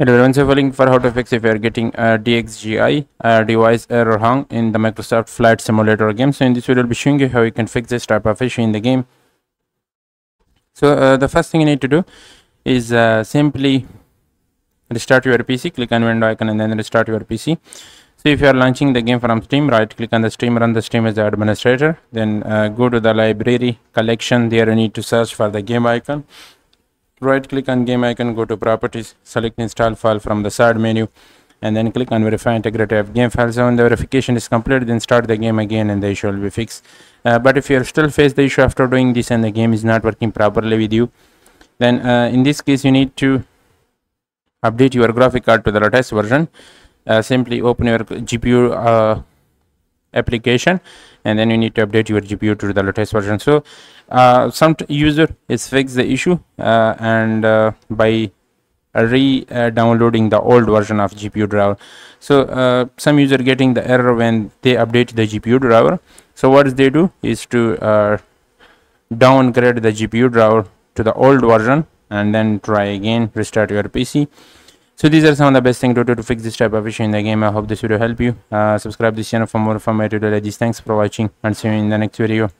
Hello everyone, so following for how to fix if you are getting a DXGI uh, device error hung in the Microsoft Flight Simulator game. So in this video, I'll be showing you how you can fix this type of issue in the game. So uh, the first thing you need to do is uh, simply restart your PC, click on window icon and then restart your PC. So if you are launching the game from Steam, right click on the Steam, run the Steam as the administrator, then uh, go to the library collection, there you need to search for the game icon right click on game icon go to properties select install file from the side menu and then click on verify integrity of game file. So when the verification is complete then start the game again and the issue will be fixed. Uh, but if you are still face the issue after doing this and the game is not working properly with you then uh, in this case you need to update your graphic card to the latest version. Uh, simply open your gpu uh, application and then you need to update your gpu to the latest version. So uh, some user is fix the issue uh, and uh, by re-downloading the old version of gpu driver. So uh, some user getting the error when they update the gpu driver. So what they do is to uh, downgrade the gpu driver to the old version and then try again restart your pc so these are some of the best things to do to fix this type of issue in the game. I hope this video help you. Uh, subscribe this channel for more informative like this. Thanks for watching and see you in the next video